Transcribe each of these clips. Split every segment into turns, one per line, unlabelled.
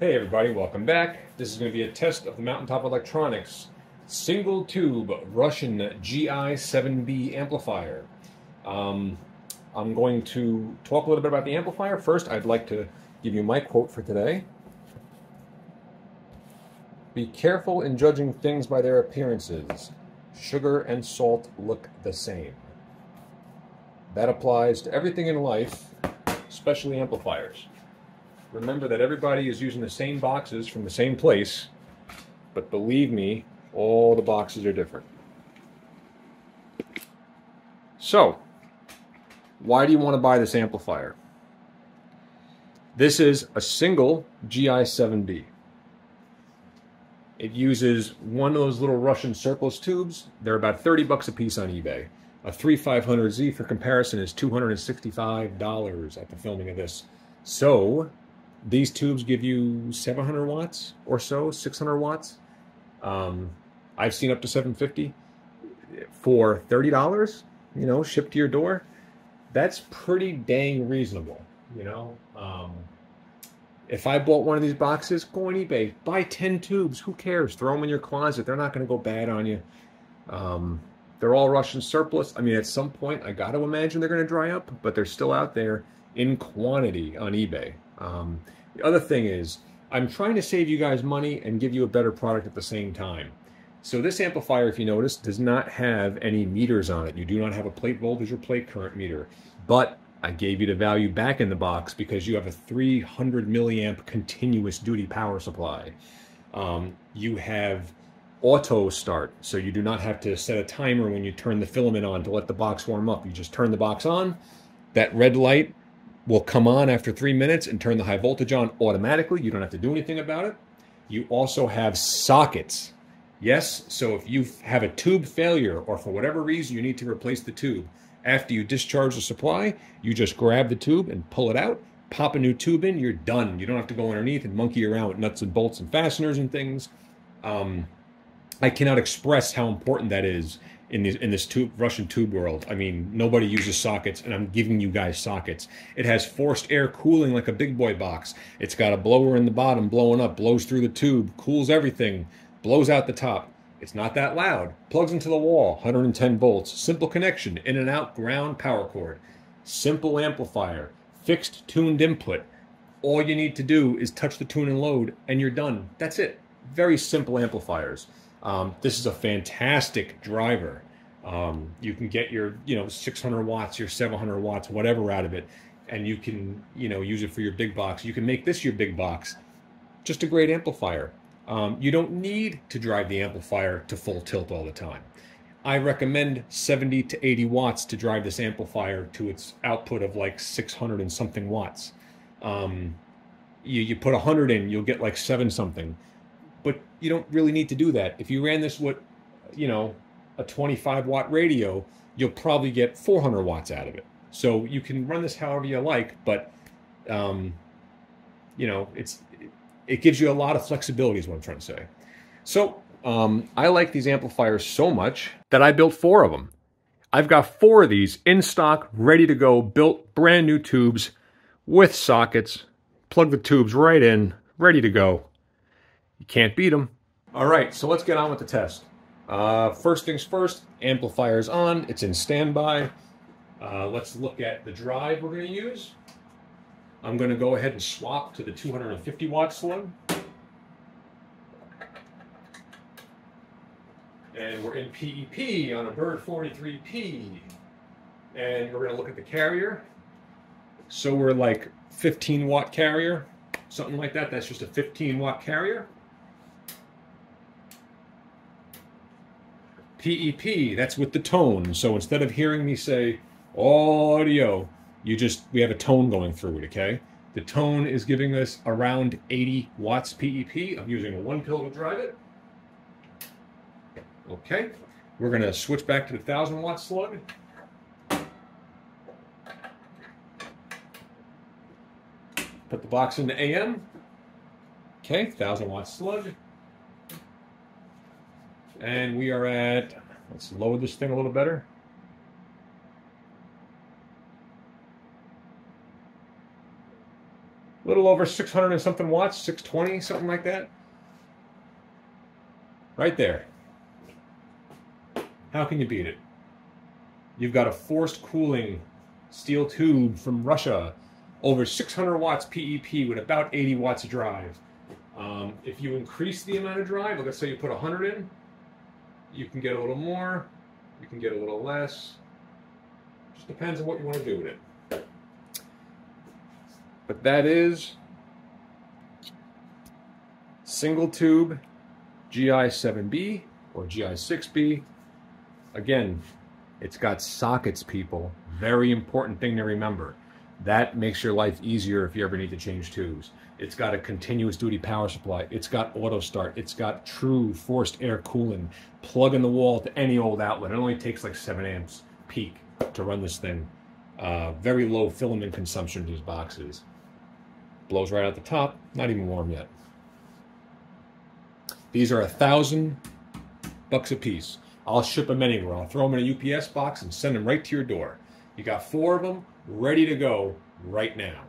Hey everybody, welcome back. This is going to be a test of the Mountain Top Electronics single tube Russian GI7B amplifier. Um, I'm going to talk a little bit about the amplifier. First, I'd like to give you my quote for today. Be careful in judging things by their appearances. Sugar and salt look the same. That applies to everything in life, especially amplifiers. Remember that everybody is using the same boxes from the same place, but believe me, all the boxes are different. So, why do you want to buy this amplifier? This is a single GI7B. It uses one of those little Russian surplus tubes. They're about 30 bucks a piece on eBay. A 3500Z for comparison is $265 at the filming of this. So these tubes give you 700 watts or so, 600 watts. Um, I've seen up to 750 for $30, you know, shipped to your door. That's pretty dang reasonable, you know. Um, if I bought one of these boxes, go on eBay, buy 10 tubes. Who cares? Throw them in your closet. They're not going to go bad on you. Um, they're all Russian surplus. I mean, at some point, I got to imagine they're going to dry up, but they're still out there in quantity on eBay. Um, the other thing is, I'm trying to save you guys money and give you a better product at the same time. So this amplifier, if you notice, does not have any meters on it. You do not have a plate voltage or plate current meter. But I gave you the value back in the box because you have a 300 milliamp continuous duty power supply. Um, you have auto start, so you do not have to set a timer when you turn the filament on to let the box warm up. You just turn the box on. That red light will come on after three minutes and turn the high voltage on automatically. You don't have to do anything about it. You also have sockets. Yes, so if you have a tube failure or for whatever reason you need to replace the tube, after you discharge the supply, you just grab the tube and pull it out, pop a new tube in, you're done. You don't have to go underneath and monkey around with nuts and bolts and fasteners and things. Um, I cannot express how important that is in this in this tube Russian tube world. I mean, nobody uses sockets, and I'm giving you guys sockets. It has forced air cooling like a big boy box. It's got a blower in the bottom, blowing up, blows through the tube, cools everything, blows out the top. It's not that loud. Plugs into the wall, 110 volts. Simple connection, in and out ground power cord. Simple amplifier, fixed tuned input. All you need to do is touch the tune and load, and you're done. That's it. Very simple amplifiers. Um, this is a fantastic driver. Um, you can get your, you know, 600 watts, your 700 watts, whatever out of it, and you can, you know, use it for your big box. You can make this your big box. Just a great amplifier. Um, you don't need to drive the amplifier to full tilt all the time. I recommend 70 to 80 watts to drive this amplifier to its output of like 600 and something watts. Um, you, you put 100 in, you'll get like seven something but you don't really need to do that. If you ran this with, you know, a 25 watt radio, you'll probably get 400 watts out of it. So you can run this however you like, but, um, you know, it's it gives you a lot of flexibility, is what I'm trying to say. So um, I like these amplifiers so much that I built four of them. I've got four of these in stock, ready to go, built brand new tubes with sockets. Plug the tubes right in, ready to go. You can't beat them. All right, so let's get on with the test. Uh, first things first, amplifier's on, it's in standby. Uh, let's look at the drive we're gonna use. I'm gonna go ahead and swap to the 250 watt slug. And we're in PEP on a Bird 43P. And we're gonna look at the carrier. So we're like 15 watt carrier, something like that. That's just a 15 watt carrier. PEP, that's with the tone. So instead of hearing me say audio, you just, we have a tone going through it, okay? The tone is giving us around 80 watts PEP. I'm using a one pill to drive it. Okay, we're gonna switch back to the 1000 watt slug. Put the box into AM. Okay, 1000 watt slug. And we are at, let's load this thing a little better. A little over 600 and something watts, 620, something like that. Right there. How can you beat it? You've got a forced cooling steel tube from Russia, over 600 watts PEP with about 80 watts of drive. Um, if you increase the amount of drive, let's say you put 100 in, you can get a little more, you can get a little less. Just depends on what you want to do with it. But that is single tube GI7B or GI6B. Again, it's got sockets, people. Very important thing to remember. That makes your life easier if you ever need to change tubes. It's got a continuous duty power supply. It's got auto start. It's got true forced air cooling. Plug in the wall to any old outlet. It only takes like 7 amps peak to run this thing. Uh, very low filament consumption these boxes. Blows right out the top. Not even warm yet. These are a thousand bucks a piece. I'll ship them anywhere. I'll throw them in a UPS box and send them right to your door. You got four of them ready to go right now.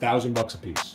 Thousand bucks a piece.